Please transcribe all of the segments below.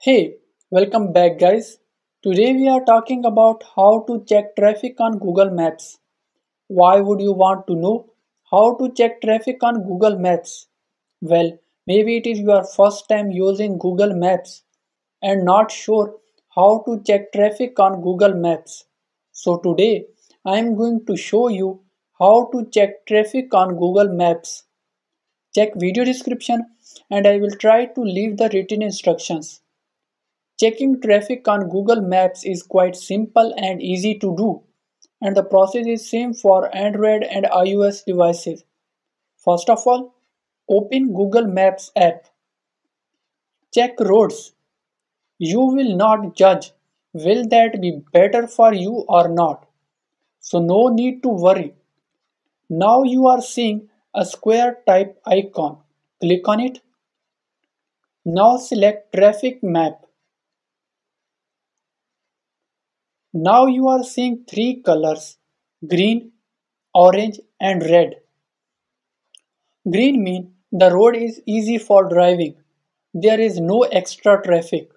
Hey, welcome back guys. Today we are talking about how to check traffic on Google Maps. Why would you want to know how to check traffic on Google Maps? Well, maybe it is your first time using Google Maps and not sure how to check traffic on Google Maps. So today I am going to show you how to check traffic on Google Maps. Check video description and I will try to leave the written instructions. Checking traffic on Google Maps is quite simple and easy to do and the process is same for Android and iOS devices. First of all, open Google Maps app. Check roads. You will not judge will that be better for you or not. So no need to worry. Now you are seeing a square type icon. Click on it. Now select traffic map. Now you are seeing three colors green, orange and red. Green mean the road is easy for driving. There is no extra traffic.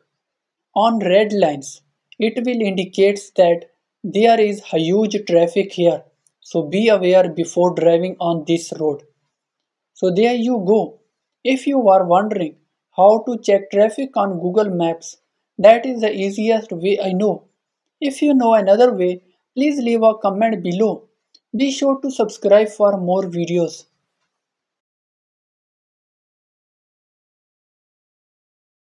On red lines, it will indicates that there is huge traffic here. So be aware before driving on this road. So there you go. If you are wondering how to check traffic on Google Maps, that is the easiest way I know. If you know another way, please leave a comment below. Be sure to subscribe for more videos.